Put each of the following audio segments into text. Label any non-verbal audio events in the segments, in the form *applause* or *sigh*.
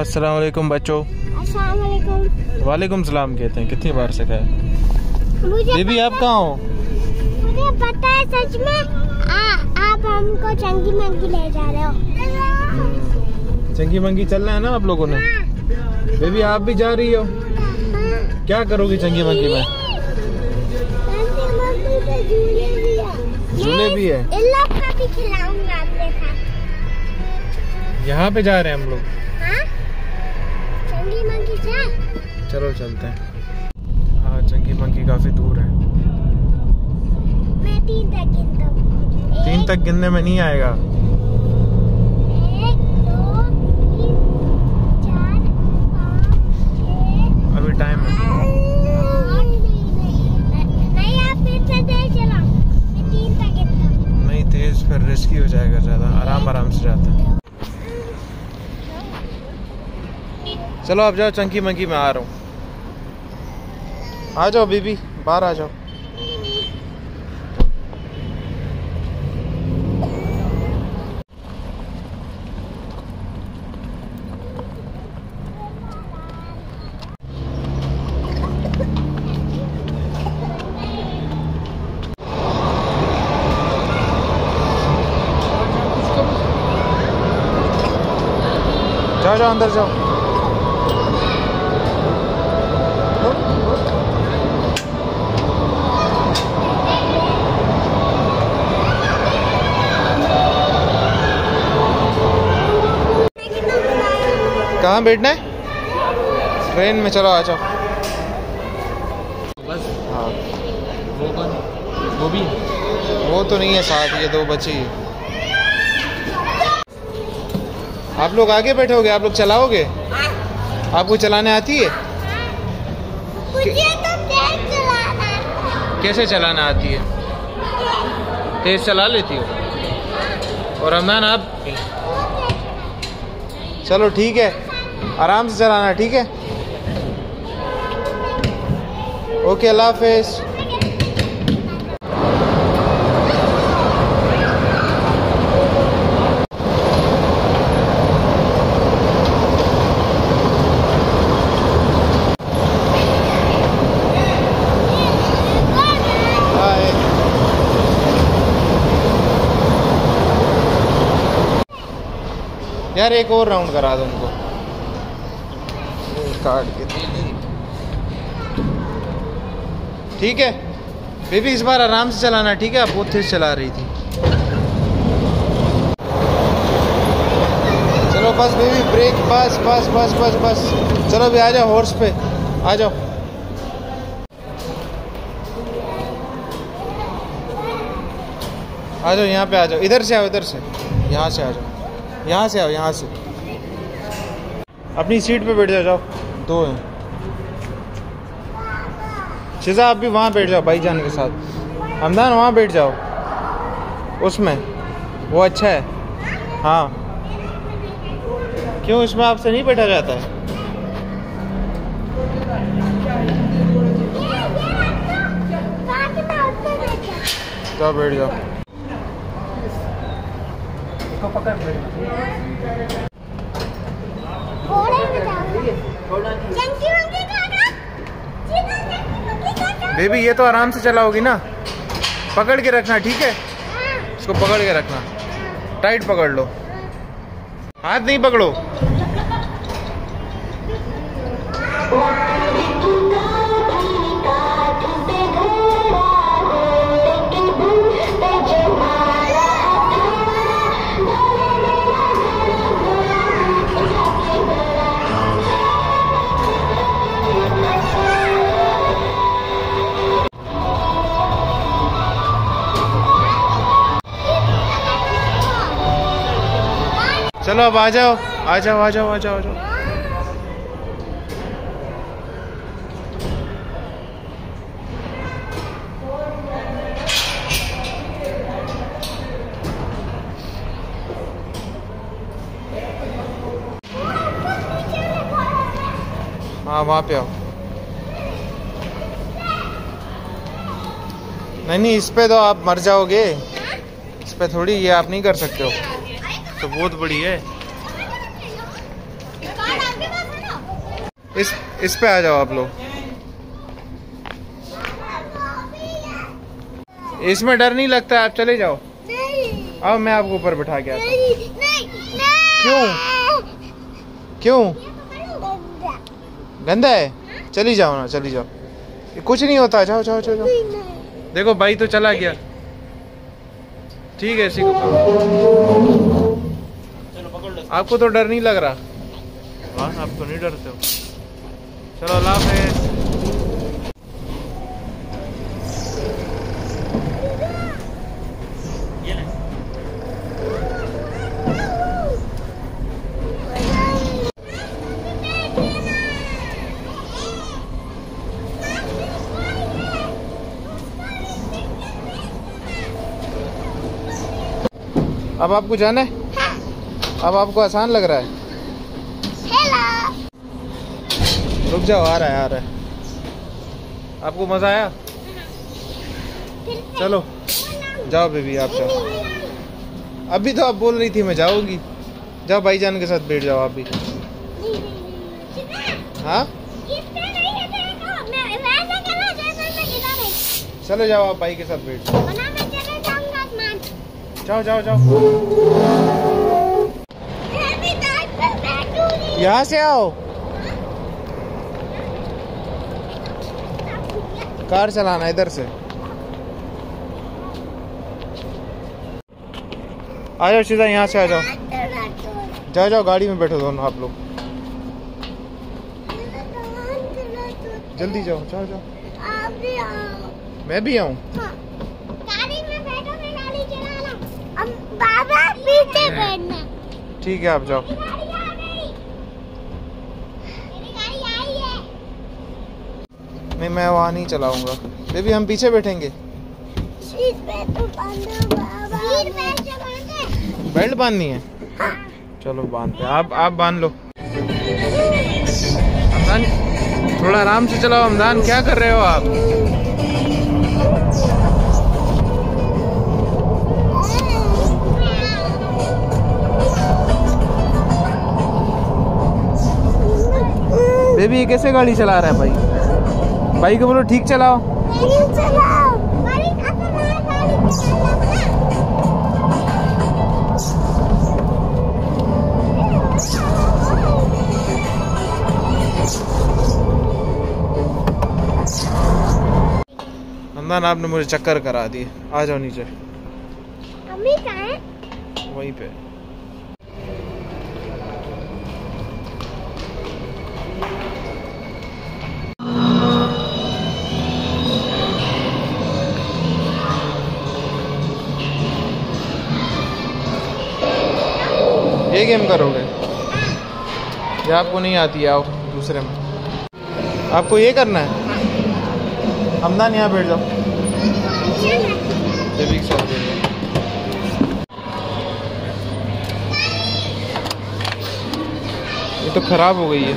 अस्सलाम वालेकुम बच्चों। वालेकुम सलाम कहते हैं कितनी बार से कहे बीबी आप कहाँ हो? मुझे पता है सच में आ, आप हमको चंगी मंगी ले जा रहे हो। चंगी मंगी चलना है ना आप लोगों ने? बेबी आप भी जा रही हो? क्या करोगी चंगी मंगी में? चंगी झूले भी है। है? यहाँ पे जा रहे हैं हम लोग। हाँ चलो चलते हैं। हाँ चंगी मंगी काफ़ी दूर है। मैं तीन तक गिनता हूँ। तीन तक गिनने में नहीं आएगा। एक दो तीन चार पाँच अभी टाइम है। नहीं आप फिर से तेज चलाओ। मैं तीन तक गिनता हूँ। नहीं तेज फिर रिस्की हो जाएगा ज़्यादा। आराम आराम से जाते हैं। चलो आप जाओ, चंकी मंकी में आ रहा हूँ। आ जाओ बीबी, बाहर आ जाओ। जाओ जाओ, अंदर जाओ। कहाँ बैठना है? ट्रेन में चलो आ जाओ। बस। हाँ। वो कौन? वो भी? वो तो नहीं है साथ ये दो बच्चे ही आप लोग आगे बैठोगे? आप लोग चलाओगे? आपको चलाने आती है? मुझे तो है। कैसे चलाना आती है? तेज चला लेती हो? और रमज़ान आप? चलो ठीक है। आराम से चलाना, ठीक है? ओके अल्लाह हाफिज़। यार, एक और राउंड करा दो उनको। काट के ठीक है? बेबी, इस बार आराम से चलाना, ठीक है? आप बहुत तेज चला रही थी। चलो, बस बेबी ब्रेक बस बस बस बस बस। चलो भी आ जाओ हॉर्स पे। आ जाओ। आ जाओ, यहाँ पे आ जाओ। इधर से आओ, इधर से। यहाँ से आ जाओ। यहाँ से आओ, यहाँ से। अपनी सीट पे बैठ जाओ जाओ। हैं। शिजा, आप भी वहाँ बैठ जाओ, भाई जान के साथ। हमदान वहाँ बैठ जाओ। उसमें। वो अच्छा है। हाँ। क्यों इसमें आपसे नहीं बैठा जाता? है जाओ, बैठ जाओ। पकड़ बेबी ये तो आराम से चलाओगी ना। पकड़ के रखना ठीक है? इसको पकड़ के रखना। टाइट पकड़ लो। हाथ नहीं पकड़ो। *laughs* *laughs* चलो अब आ जाओ आ जाओ आ जाओ आ जाओ आ जाओ। हाँ वहाँ पे आओ। नहीं नहीं, इस पे तो आप मर जाओगे। इस पे थोड़ी ये आप नहीं कर सकते हो। तो बहुत बड़ी है। इस इस पे आ जाओ आप लोग। इसमें डर नहीं लगता, आप चले जाओ। अब मैं आपको ऊपर बैठा के आता क्यों? क्यों? गंदा है? चली जाओ ना, चली जाओ। कुछ नहीं होता, जाओ जाओ जाओ देखो, भाई तो चला गया। ठीक है सीखो आपको तो डर नहीं लग रहा? हाँ आप तो नहीं डरते हो। चलो अल्लाह हाफिज़ अब आपको जाना है? अब आपको आसान लग रहा है। हेलो रुक जाओ आ रहा है आ रहा है। आपको मज़ा आया? चलो जाओ बेबी आप जाओ। अभी तो आप बोल रही थी मैं जाऊँगी। जाओ भाईजान के साथ बैठ जाओ आप भी। हाँ? चलो जाओ आप भाई के साथ बैठ जाओ। जाओ जाओ जाओ। यहाँ से आओ कार चलाना इधर से. आ जाओ सीधा यहाँ से आ जाओ. जाओ जाओ गाड़ी में बैठो दोनों आप लोग. जल्दी जाओ जाओ जाओ. मैं भी आऊँ. ठीक है आप जाओ मेरी गाड़ी आ गई मेरी गाड़ी आई है नहीं, मैं वहाँ नहीं चलाऊँगा। बेबी, हम पीछे बैठेंगे। बेल्ट बांधनी है? चलो, बांधते आप आप बाँध लो। हमदान थोड़ा आराम से चलाओ। हमदान क्या कर रहे हो आप? बेबी कैसे गाड़ी चला रहा है भाई? भाई को बोलो ठीक चलाओ। हमदान आपने मुझे चक्कर करा दिए आ जाओ नीचे। वहीं पे। ये गेम करोगे? ये आपको नहीं आती, आओ दूसरे में। आपको ये करना है? हमदान यहाँ बैठ जाओ। जाओ ये तो खराब हो गई है।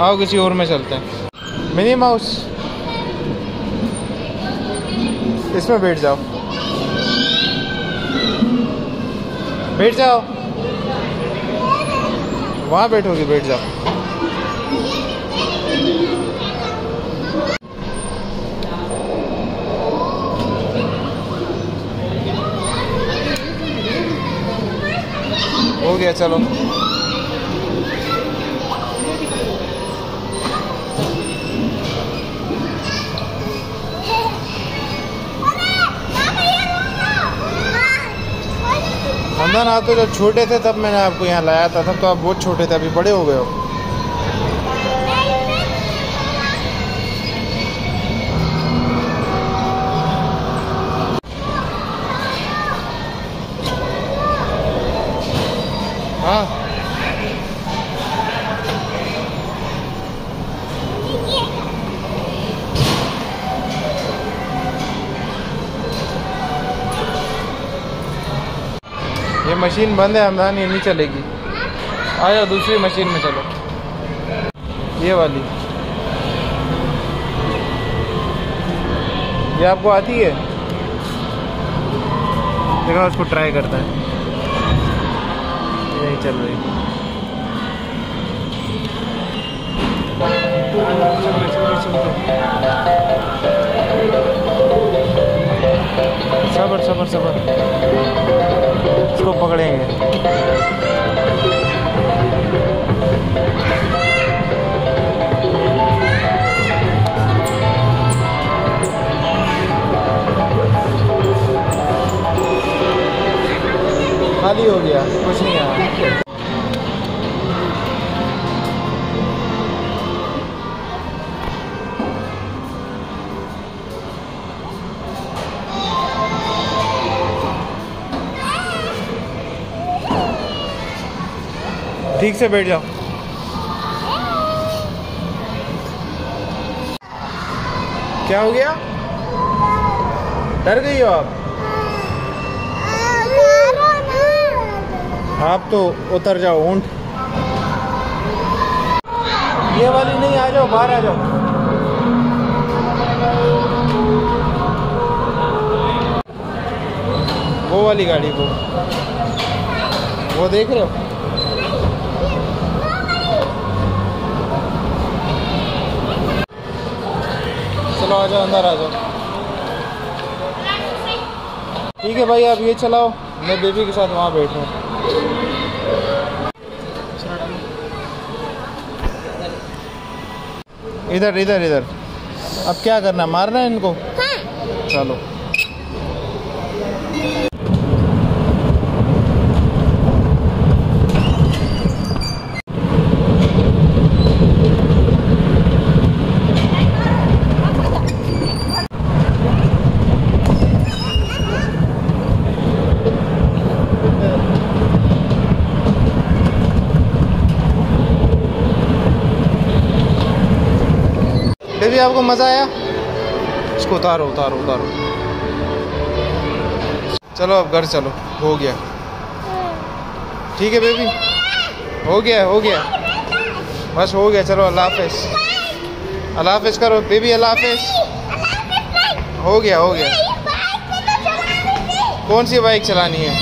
आओ किसी और में चलते हैं। Minnie Mouse. इसमें बैठ जाओ। बैठ जाओ। वहाँ बैठोगे बैठ जाओ। हो गया चलो। नंदन आप तो जब छोटे थे तब मैंने आपको यहाँ लाया था, तब तो आप बहुत छोटे थे, अभी बड़े हो गए हाँ। मशीन बंद है हमदान ये नहीं चलेगी। आ जाओ, दूसरी मशीन में चलो। ये वाली। ये आपको आती है? देखा उसको ट्राई करता है। नहीं चल रही सबर सबर। इसको पकड़ेंगे। खाली हो गया कुछ नहीं आया ठीक से बैठ जाओ। क्या हो गया? डर गई हो आप? आप तो उतर जाओ, ऊँट। ये वाली नहीं, आ जाओ, बाहर आ जाओ। वो वाली गाड़ी वो वो देख रहे हो? चलो आ जाओ अंदर आ जाओ। ठीक है भाई आप ये चलाओ मैं बेबी के साथ वहाँ बैठूँ। इधर इधर इधर। अब क्या करना? मारना है इनको? हाँ। चलो। बेबी आपको मज़ा आया? इसको उतारो उतारो उतारो। चलो अब घर चलो। हो गया। ठीक है बेबी हो गया हो गया। बस हो गया। चलो, अल्लाह हाफिज। अल्लाह हाफिज करो। बेबी अल्लाह हाफिज। हो गया हो गया। कौन सी बाइक चलानी है?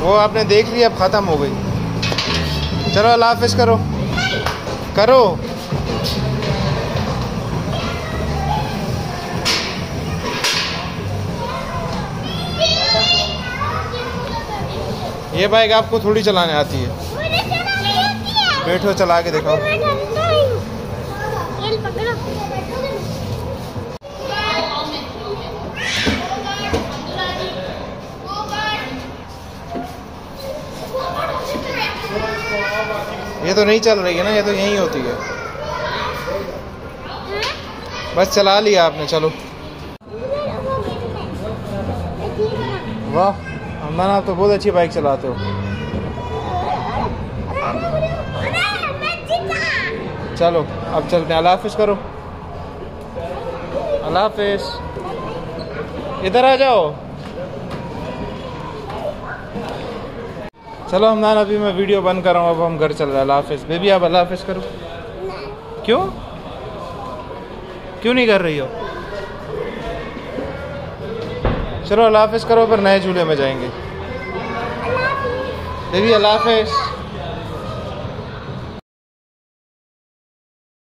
वो आपने देख लिया, अब ख़त्म हो गई। चलो, अल्लाह हाफिज करो। करो। ये बाइक आपको थोड़ी चलाने आती है। बैठो चला के दिखाओ। ये तो नहीं चल रही है ना ये तो यहीं होती है। बस चला लिया आपने चलो। वाह। अम्मान आप तो बहुत अच्छी बाइक चलाते हो। चलो, अब चलते हैं। अल्लाह हाफिज करो। अल्लाह हाफिज। इधर आ जाओ। चलो हमनान अभी मैं वीडियो बंद कर रहा हूँ। अब हम घर चल रहे हैं। अल्लाह हाफिज। बेबी, आप अल्लाह हाफिज करो। क्यों? क्यों नहीं कर रही हो? चलो, अल्लाह हाफिज करो फिर नए झूले में जाएँगे। बेबी अल्लाह हाफिज